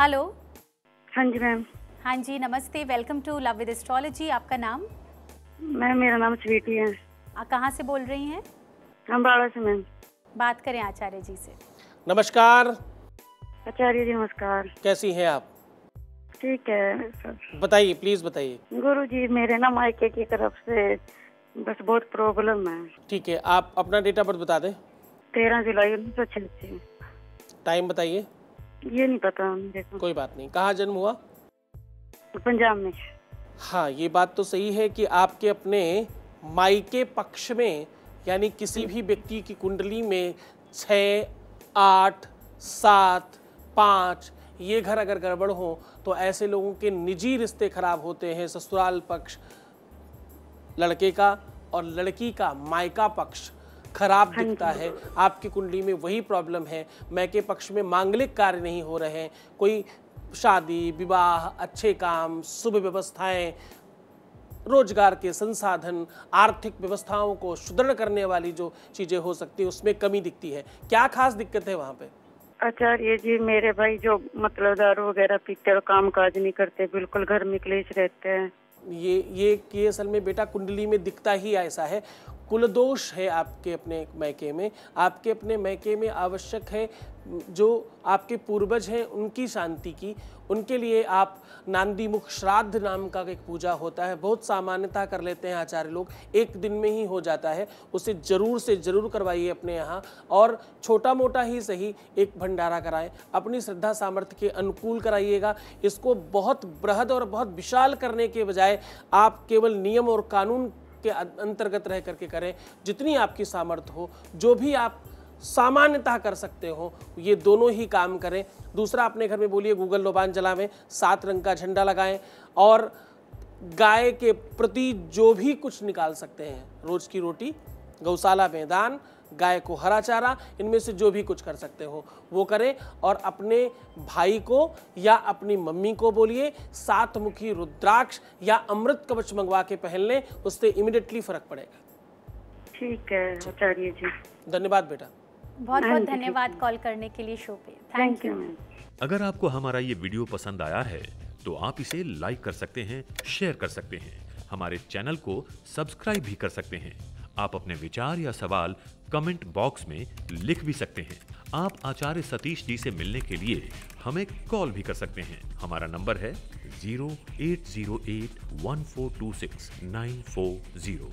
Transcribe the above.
Hello हाँ जी ma'am हाँ जी नमस्ते. Welcome to love with astrology आपका नाम? मैम मेरा नाम स्वीटी है. आ, कहाँ से बोल रही हैं? हम बाड़ा से मैम बात करें आचार्य जी से. नमस्कार. आचार्य जी नमस्कार. कैसी हैं आप? ठीक है सर बताइए प्लीज़ बताइए. गुरु जी मेरे ना मायके की तरफ़ से बस बहुत प्रॉब्लम है. ठीक है आप अपना डेट ऑफ़ बर्थ बता दें. तेरह जुलाई उन्नीस सौ छियासी. टाइम बताइए. ये नहीं पता को कोई बात नहीं। कहाँ जन्म हुआ? पंजाब में। हाँ ये बात तो सही है कि आपके अपने मायके पक्ष में यानी किसी भी व्यक्ति की कुंडली में छ आठ सात पाँच ये घर अगर गड़बड़ हो तो ऐसे लोगों के निजी रिश्ते खराब होते हैं ससुराल पक्ष लड़के का और लड़की का मायका पक्ष। खराब दिखता है आपकी कुंडली में वही प्रॉब्लम है मैके पक्ष में मांगलिक कार्य नहीं हो रहे हैं कोई शादी विवाह अच्छे काम शुभ व्यवस्थाएँ रोज़गार के संसाधन आर्थिक व्यवस्थाओं को सुदृढ़ करने वाली जो चीज़ें हो सकती है उसमें कमी दिखती है। क्या खास दिक्कत है वहाँ पे? आचार्य जी मेरे भाई जो मतलब दारू वगैरह पीते और काम काज नहीं करते बिल्कुल घर में क्लेश रहते हैं। ये ये कि असल में बेटा कुंडली में दिखता ही ऐसा है। कुल दोष है आपके अपने मैके में। आपके अपने मैके में आवश्यक है, जो आपके पूर्वज हैं, उनकी शांति की। उनके लिए आप नांदी मुख श्राद्ध नाम का एक पूजा होता है। बहुत सामान्यता कर लेते हैं आचार्य लोग। एक दिन में ही हो जाता है। उसे ज़रूर से ज़रूर करवाइए अपने यहाँ। और छोटा मोटा ही सही एक भंडारा कराएँ। अपनी श्रद्धा सामर्थ्य के अनुकूल कराइएगा। इसको बहुत बृहद और बहुत विशाल करने के बजाय आप केवल नियम और कानून के अंतर्गत रह करके करें, जितनी आपकी सामर्थ्य हो, जो भी आप सामान्यतः कर सकते हो, ये दोनों ही काम करें। दूसरा, अपने घर में बोलिए, गूगल लोबान जलावें, सात रंग का झंडा लगाएँ, और गाय के प्रति जो भी कुछ निकाल सकते हैं, रोज की रोटी, गौशाला में दान गाय को हरा चारा इनमें से जो भी कुछ कर सकते हो वो करें। और अपने भाई को या अपनी मम्मी को बोलिए सात मुखी रुद्राक्ष या अमृत कवच मंगवा के पहन लें उससे इमिडिएटली फ़र्क पड़ेगा। ठीक है आचार्य जी। धन्यवाद बेटा। बहुत हाँ बहुत धन्यवाद कॉल करने के लिए शो पे थैंक यू अगर आपको हमारा ये वीडियो पसंद आया है तो आप इसे लाइक कर सकते हैं शेयर कर सकते हैं। हमारे चैनल को सब्सक्राइब भी कर सकते हैं। आप अपने विचार या सवाल कमेंट बॉक्स में लिख भी सकते हैं। आप आचार्य सतीश जी से मिलने के लिए हमें कॉल भी कर सकते हैं। हमारा नंबर है zero eight zero eight one four two six nine four zero.